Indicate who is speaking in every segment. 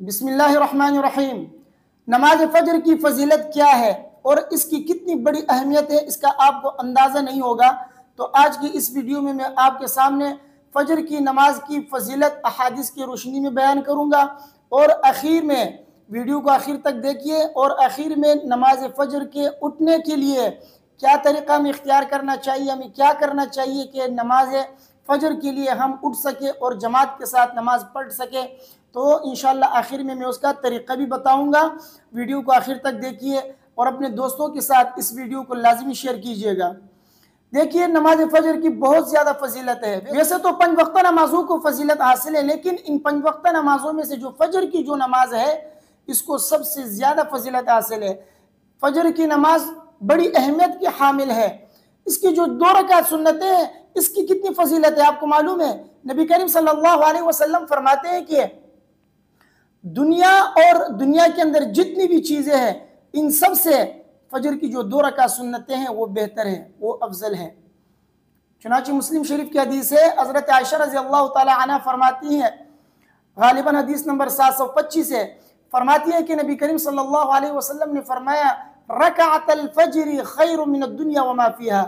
Speaker 1: बिस्मिल्लाहिर्रहमानिर्रहीम। नमाज़ फजर की फजीलत क्या है और इसकी कितनी बड़ी अहमियत है, इसका आपको अंदाज़ा नहीं होगा। तो आज की इस वीडियो में मैं आपके सामने फजर की नमाज़ की फजीलत अहादिस की रोशनी में बयान करूँगा और आखिर में वीडियो को आखिर तक देखिए और आखिर में नमाज़ फजर के उठने के लिए क्या तरीक़ा हमें इख्तियार करना चाहिए, हमें क्या करना चाहिए कि नमाज़ फजर के लिए हम उठ सके और जमात के साथ नमाज़ पढ़ सके। तो इन आखिर में मैं उसका तरीक़ा भी बताऊँगा। वीडियो को आखिर तक देखिए और अपने दोस्तों के साथ इस वीडियो को लाजमी शेयर कीजिएगा। देखिए, नमाज़ फजर की बहुत ज़्यादा फजीलत है। वैसे तो पंच वक्त नमाजों को फजीलत हासिल है, लेकिन इन पंच वक्त नमाजों में से जो फजर की जो नमाज़ है, इसको सबसे ज़्यादा फजीलत हासिल है। फजर की नमाज़ बड़ी अहमियत की हामिल है। इसकी जो दो रकात सुन्नतें हैं, इसकी कितनी फजीलत है, आपको मालूम है? नबी करीम सल्लल्लाहु अलैहि वसल्लम फरमाते हैं कि दुनिया और दुनिया के अंदर जितनी भी चीज़ें हैं, इन सबसे फजर की जो दो रका सुन्नतें हैं, वो बेहतर हैं, वो अफजल हैं। चुनाची मुस्लिम शरीफ की हदीस है, हज़रत आयशा रज़ी अल्लाह तला फरमाती हैं गालिबा हदीस नंबर सात सौ पच्चीस है, फरमाती है कि नबी करीम सल्लल्लाहु अलैहि वसल्लम ने फरमाया रकात अलफजरी खैर मिन दुनिया व माफिया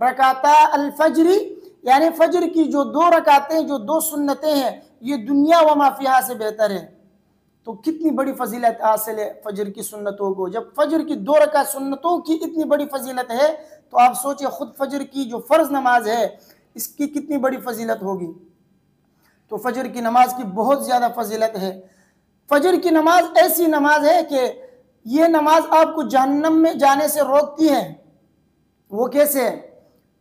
Speaker 1: रकाता अलफजरी यानी फजर की जो दो रकातें, जो दो सुन्नतें हैं, ये दुनिया व माफिया से बेहतर है। तो कितनी बड़ी फजीलत हासिल है फजर की सुन्नतों को? जब फजर की दो रका सुन्नतों की इतनी बड़ी फजीलत है तो आप सोचिए खुद फजर की जो फ़र्ज़ नमाज़ है, इसकी कितनी बड़ी फजीलत होगी? तो फजर की नमाज़ की बहुत ज़्यादा फजीलत है। फजर की नमाज़ ऐसी नमाज़ है कि ये नमाज़ आपको जहन्नम में जाने से रोकती है। वो कैसे है?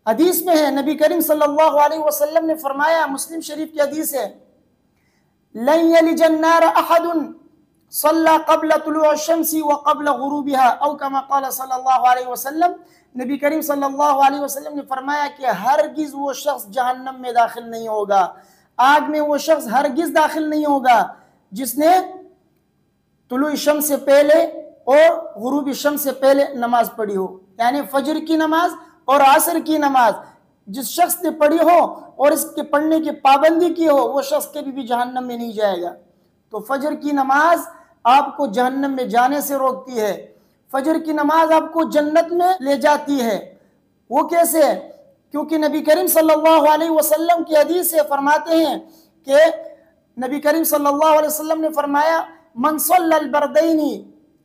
Speaker 1: हदीस में है, नबी करीम सल्लल्लाहु अलैहि वसल्लम ने फरमाया, मुस्लिम शरीफ की हदीस है लन्नार अहदुन सल्ला कबल तुलुशमसी व कबल गुरूबिहा औ कमा क़ाल सल्लल्लाहु अलैहि वसल्लम नबी करीम सल्लल्लाहु अलैहि वसल्लम ने फरमाया कि हरगिज वो शख्स जहन्नम में दाखिल नहीं होगा आग में वो शख्स हरगिज दाखिल नहीं होगा जिसने तुलु शम से पहले और गुरूब शम से पहले नमाज़ पढ़ी हो यानी फजर की नमाज़ और असर की नमाज़ जिस शख्स ने पढ़ी हो और इसके पढ़ने की पाबंदी की हो, वो शख्स कभी भी जहन्नम में नहीं जाएगा। तो फजर की नमाज़ आपको जहन्नम में जाने से रोकती है। फजर की नमाज़ आपको जन्नत में ले जाती है। वो कैसे है? क्योंकि नबी करीम सल्लल्लाहु अलैहि वसल्लम की हदीस से फरमाते हैं कि नबी करीम सल्लल्लाहु अलैहि वसल्लम ने फरमाया मनसल बरदैनी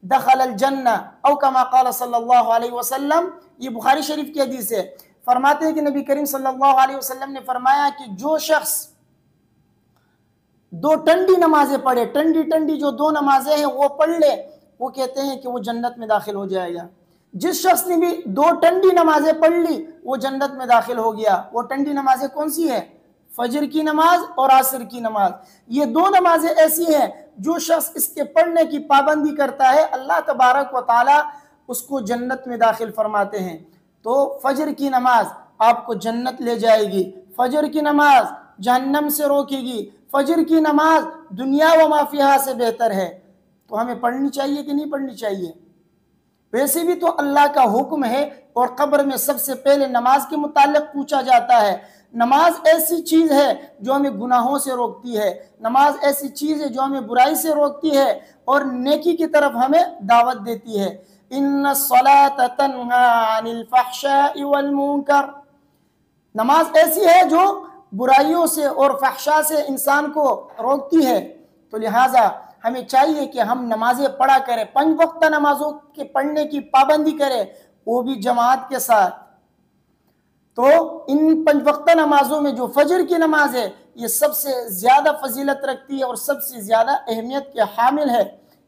Speaker 1: दखल जन्ना औ कमा क़ाल सल्लल्लाहु अलैहि वसल्लम। ये बुखारी शरीफ की हदीस है। फरमाते हैं कि नबी करीम सल्लल्लाहु अलैहि वसल्लम ने फरमाया कि जो शख्स दो टंडी नमाजें पढ़े, टंडी टंडी जो दो नमाजें हैं, वो पढ़ ले, वो कहते हैं कि वो जन्नत में दाखिल हो जाएगा। जिस शख्स ने भी दो टंडी नमाजें पढ़ ली, वो जन्नत में दाखिल हो गया। वो टंडी नमाजें कौन सी है? फजर की नमाज़ और आसर की नमाज़। ये दो नमाजें ऐसी हैं जो शख्स इसके पढ़ने की पाबंदी करता है। अल्लाह तबारक व ताली उसको जन्नत में दाखिल फरमाते हैं। तो फजर की नमाज़ आपको जन्नत ले जाएगी। फजर की नमाज़ जहन्नम से रोकेगी। फजर की नमाज़ दुनिया व माफिया से बेहतर है। तो हमें पढ़नी चाहिए कि नहीं पढ़नी चाहिए? वैसे भी तो अल्लाह का हुक्म है और कब्र में सबसे पहले नमाज़ के मुतालिक पूछा जाता है। नमाज़ ऐसी चीज़ है जो हमें गुनाहों से रोकती है। नमाज़ ऐसी चीज़ है जो हमें बुराई से रोकती है और नेकी की तरफ़ हमें दावत देती है। इन मुनकर नमाज़ ऐसी है जो बुराइयों से और फहशा से इंसान को रोकती है। तो लिहाजा हमें चाहिए कि हम नमाजें पढ़ा करें पंच वक्त नमाजों के पढ़ने की पाबंदी करें, वो भी जमात के साथ। तो इन पंच वक्त नमाजों में जो फजर की नमाज़ है, ये सबसे ज़्यादा फजीलत रखती है और सबसे ज़्यादा अहमियत के हामिल है।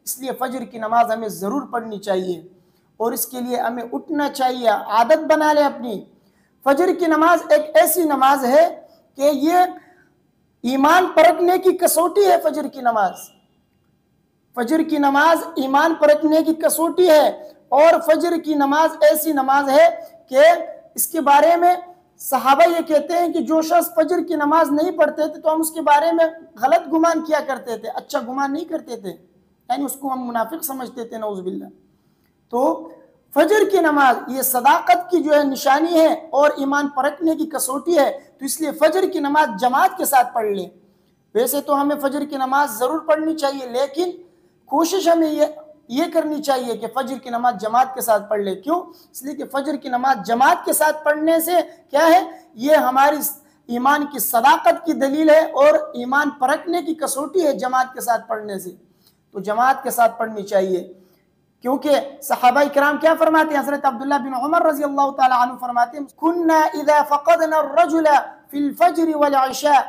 Speaker 1: इसलिए फजर की नमाज़ हमें ज़रूर पढ़नी चाहिए। और इसके लिए हमें उठना चाहिए, आदत बना ले अपनी। फजर की नमाज़ एक ऐसी नमाज़ है कि ये ईमान परखने की कसौटी है फजर की नमाज़। फजर की नमाज़ ईमान परखने की कसौटी है और फजर की नमाज़ ऐसी नमाज़ है कि इसके बारे में सहाबा ये कहते हैं कि जो शख्स फजर की नमाज़ नहीं पढ़ते थे तो हम उसके बारे में गलत गुमान किया करते थे अच्छा गुमान नहीं करते थे। यानी उसको हम मुनाफिक समझते थे नौजबिल्ला तो फजर की नमाज़ ये सदाकत की जो है निशानी है और ईमान परखने की कसौटी है तो इसलिए फजर की नमाज़ जमात के साथ पढ़ लें। वैसे तो हमें फजर की नमाज़ ज़रूर पढ़नी चाहिए, लेकिन कोशिश हमें ये ये करनी चाहिए कि फजर की नमाज़ जमात के साथ पढ़ ले। क्यों? इसलिए कि फजर की नमाज़ जमात के साथ पढ़ने से क्या है? ये हमारी ईमान की सदाकत की दलील है और ईमान परखने की कसौटी है जमात के साथ पढ़ने से। तो जमात के साथ पढ़नी चाहिए। क्योंकि सहाबा कराम क्या फरमाते हैं? हज़रत अब्दुल्ला बिन उमर रज़ी अल्लाह तआला फरमाते हैं, कुन्ना फक़दना रजुल फिल फज्र वल इशा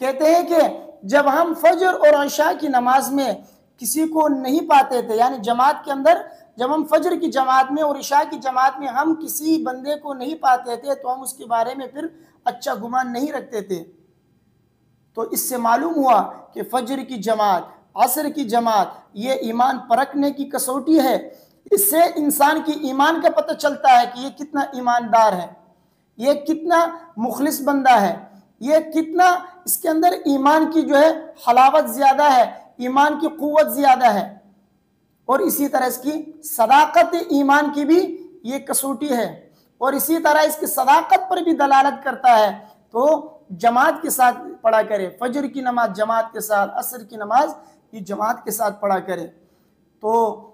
Speaker 1: कहते हैं कि जब हम फजर और अशा की नमाज़ में किसी को नहीं पाते थे, यानी जमात के अंदर, जब हम फजर की जमात में और इशा की जमात में हम किसी बंदे को नहीं पाते थे तो हम उसके बारे में फिर अच्छा गुमान नहीं रखते थे। तो इससे मालूम हुआ कि फजर की जमात असर की जमात, ये ईमान परखने की कसौटी है। इससे इंसान की ईमान का पता चलता है कि ये कितना ईमानदार है, ये कितना मुखलिस बंदा है, ये कितना इसके अंदर ईमान की जो है हलावत ज़्यादा है, ईमान की कुत ज़्यादा है। और इसी तरह इसकी सदाकत ईमान की भी ये कसौटी है। और इसी तरह इसकी सदाकत पर भी दलालत करता है। तो जमात के साथ पढ़ा करे, फजर की नमाज़, जमात के साथ, असर की नमाज़ ये जमात के साथ पढ़ा करे। तो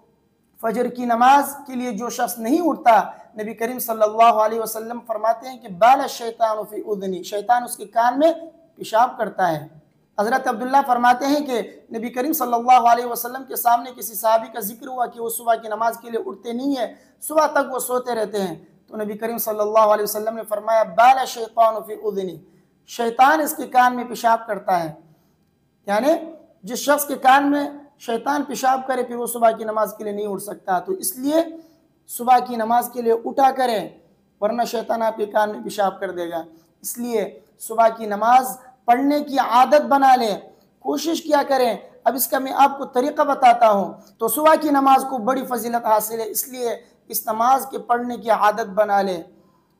Speaker 1: फजर की नमाज़ के लिए जो शख्स नहीं उठता, नबी करीम सल्लल्लाहु अलैहि वसल्लम फरमाते हैं कि, बाल शैतान फ़ी उदनी शैतान उसके कान में पेशाब करता है। हज़रत अब्दुल्ला फरमाते हैं कि, नबी करीम सल्लल्लाहु अलैहि वसल्लम के सामने किसी साहबी का ज़िक्र हुआ कि वो सुबह की नमाज़ के लिए उठते नहीं है, सुबह तक वो सोते रहते हैं। तो नबी करीम सल्लल्लाहु अलैहि वसल्लम ने फरमाया, बाल शैतान फ़ी उदनी शैतान इसके कान में पेशाब करता है। यानी जिस शख्स के कान में शैतान पेशाब करे, फिर वो सुबह की नमाज़ के लिए नहीं उठ सकता। तो इसलिए सुबह की नमाज़ के लिए उठा करें, वरना शैतान आपके कान में पेशाब कर देगा। इसलिए सुबह की नमाज़ पढ़ने की आदत बना लें, कोशिश किया करें। अब इसका मैं आपको तरीका बताता हूँ। तो सुबह की नमाज़ को बड़ी फजीलत हासिल है, इसलिए इस नमाज़ के पढ़ने की आदत बना लें।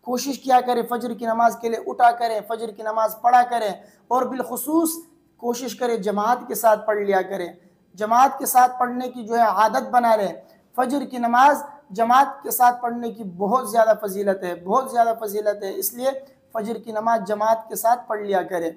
Speaker 1: कोशिश किया करें, फजर की नमाज़ के लिए उठा करें, फजर की नमाज़ पढ़ा करें, और बिलखसूस कोशिश करें, जमात के साथ पढ़ लिया करें। जमात के साथ पढ़ने की जो है आदत बना रहे। फजर की नमाज़ जमात के साथ पढ़ने की बहुत ज़्यादा फजीलत है, बहुत ज़्यादा फजीलत है। इसलिए फजर की नमाज़ जमात के साथ पढ़ लिया करें।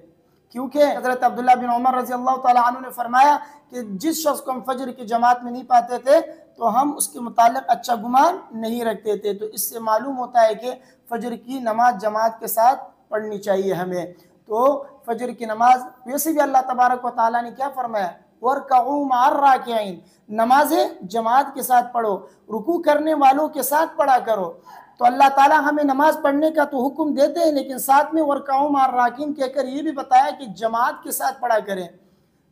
Speaker 1: क्योंकि हज़रत अब्दुल्ला बिन उमर रज़ी अल्लाह ने फरमाया कि जिस शख्स को हम फजर की जमात में नहीं पाते थे तो हम उसके मुतालिक अच्छा गुमान नहीं रखते थे। तो इससे मालूम होता है कि फजर की नमाज़ जमात के साथ पढ़नी चाहिए हमें। तो फजर की नमाज़ वैसे भी अल्लाह तबारक व ने क्या फरमाया? वर मार राकिन नमाजें जमात के साथ पढ़ो, रुकू करने वालों के साथ पढ़ा करो। तो अल्लाह ताला हमें नमाज़ पढ़ने का तो हुक्म देते हैं, लेकिन साथ में वर्काऊ मार राकिन कहकर ये भी बताया कि जमात के साथ पढ़ा करें।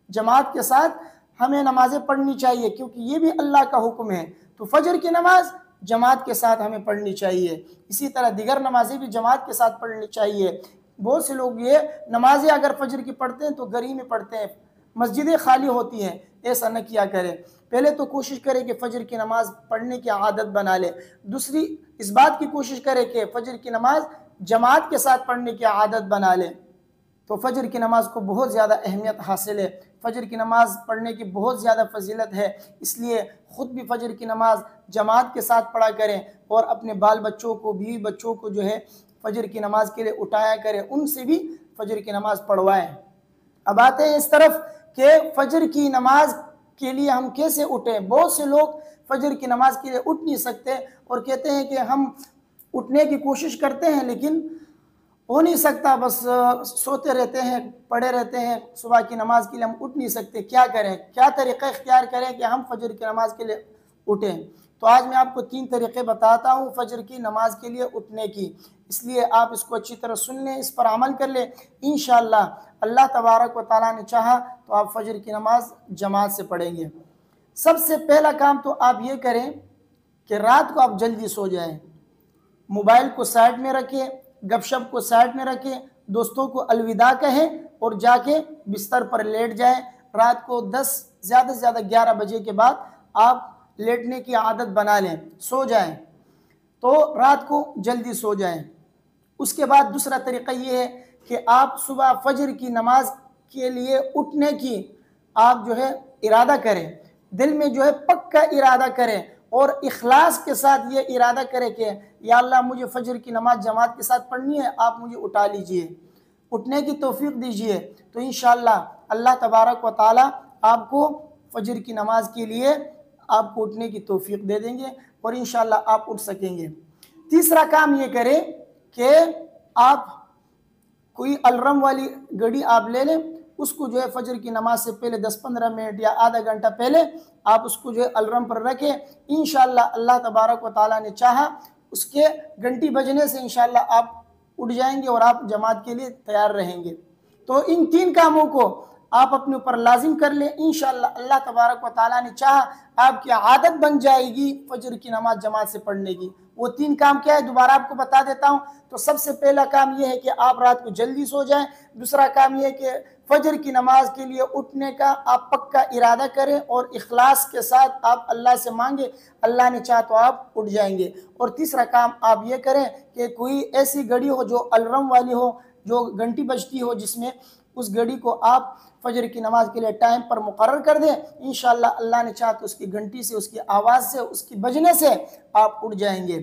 Speaker 1: जमात के साथ हमें नमाजें पढ़नी चाहिए, क्योंकि ये भी अल्लाह का हुक्म है। तो फजर की नमाज़ जमात के साथ हमें पढ़नी चाहिए। इसी तरह दिगर नमाजें भी जमात के साथ पढ़नी चाहिए। बहुत से लोग ये नमाजें अगर फजर की पढ़ते हैं तो गरी में पढ़ते हैं, मस्जिदें खाली होती हैं, ऐसा न किया करें। पहले तो कोशिश करें कि फ़जर की नमाज़ पढ़ने की आदत बना लें। दूसरी, इस बात की कोशिश करें कि फ़जर की नमाज़ जमात के साथ पढ़ने की आदत बना लें। तो फ़जर की नमाज़ को बहुत ज़्यादा अहमियत हासिल है। फ़जर की नमाज़ पढ़ने की बहुत ज़्यादा फजीलत है। इसलिए ख़ुद भी फ़जर की नमाज़ जमात के साथ पढ़ा करें और अपने बाल बच्चों को भी बच्चों को जो है फ़जर की नमाज़ के लिए उठाया करें, उनसे भी फ़जर की नमाज़ पढ़वाएँ। अब आते हैं इस तरफ़ कि फजर की नमाज़ के लिए हम कैसे उठें? बहुत से लोग फजर की नमाज़ के लिए उठ नहीं सकते और कहते हैं कि हम उठने की कोशिश करते हैं, लेकिन हो नहीं सकता। बस सोते रहते हैं पड़े रहते हैं, सुबह की नमाज़ के लिए हम उठ नहीं सकते। क्या करें? क्या तरीक़ा इख्तियार करें कि हम फजर की नमाज़ के लिए उठें? तो आज मैं आपको तीन तरीक़े बताता हूँ फजर की, नमाज़ के लिए, उठने की। इसलिए आप इसको अच्छी तरह सुन लें इस पर अमल कर लें। इन अल्लाह तबारक व ताली ने चाहा तो आप फजर की नमाज़ जमात से पढ़ेंगे। सबसे पहला काम तो आप ये करें कि रात को आप जल्दी सो जाएँ। मोबाइल को साइड में रखें, गपशप को साइड में रखें, दोस्तों को अलविदा कहें और जाके बिस्तर पर लेट जाएँ। रात को 10 ज़्यादा से ज़्यादा 11 बजे के बाद आप लेटने की आदत बना लें, सो जाएँ। तो रात को जल्दी सो जाएँ। उसके बाद दूसरा तरीक़ा ये है कि आप सुबह फजर की नमाज़ के लिए उठने की आप जो है इरादा करें। दिल में जो है पक्का इरादा करें और इखलास के साथ ये इरादा करें कि, या अल्लाह, मुझे फजर की नमाज़ जमात के साथ पढ़नी है, आप मुझे उठा लीजिए। उठने की तोफ़ी दीजिए। तो इन अल्लाह तबारक व ताली आपको फजर की नमाज़ के लिए आपको उठने की तोफ़ी दे देंगे और इन आप उठ सकेंगे। तीसरा काम ये करें कि आप कोई अलरम वाली घड़ी आप ले लें, उसको जो है फजर की नमाज़ से पहले 10-15 मिनट या आधा घंटा पहले आप उसको जो है अलरम पर रखें। इन अल्लाह तबारक व ताली ने चाहा, उसके घंटी बजने से इन आप उठ जाएँगे और आप जमात के लिए तैयार रहेंगे। तो इन तीन कामों को आप अपने ऊपर लाजिम कर लें। इन अल्लाह तबारक व ताली ने चाह, आपकी आदत बन जाएगी फजर की नमाज़ जमात से पढ़ने की। वो तीन काम क्या है, दोबारा आपको बता देता हूँ। तो सबसे पहला काम यह है कि आप रात को जल्दी सो जाएँ। दूसरा काम यह है कि फजर की नमाज़ के लिए उठने का आप पक्का इरादा करें और इखलास के साथ आप अल्लाह से मांगे, अल्लाह ने चाह तो आप उठ जाएँगे। और तीसरा काम आप ये करें कि कोई ऐसी घड़ी हो जो अलरम वाली हो, जो घंटी बजती हो जिसमें उस घड़ी को आप फजर की नमाज़ के लिए टाइम पर मुकर कर दें। इन अल्लाह ने चाह तो उसकी घंटी से, उसकी आवाज़ से, उसकी बजने से आप उठ जाएँगे।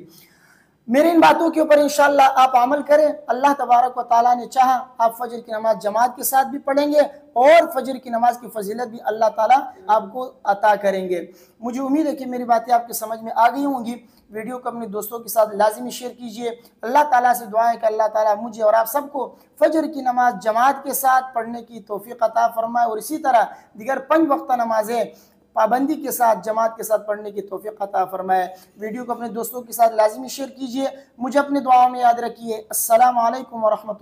Speaker 1: मेरी इन बातों के ऊपर इंशाल्लाह आप अमल करें। अल्लाह तबारक व ने चाहा, आप फजर की नमाज़ जमात के साथ भी पढ़ेंगे और फजर की नमाज़ की फजीलत भी अल्लाह ताला आपको अता करेंगे। मुझे उम्मीद है कि मेरी बातें आपके समझ में आ गई होंगी। वीडियो को अपने दोस्तों के साथ लाजमी शेयर कीजिए। अल्लाह ताला से दुआ है कि अल्लाह ताला मुझे और आप सबको फजर की नमाज़ जमात के साथ पढ़ने की तोफ़ी अता फरमाए और इसी तरह दिगर पंच वक्त नमाजें पाबंदी के साथ, जमात के साथ पढ़ने की तोफ़ी अता फरमाए। वीडियो को अपने दोस्तों के साथ लाजमी शेयर कीजिए। मुझे अपने दुआओं में याद रखिए। असल वरहमल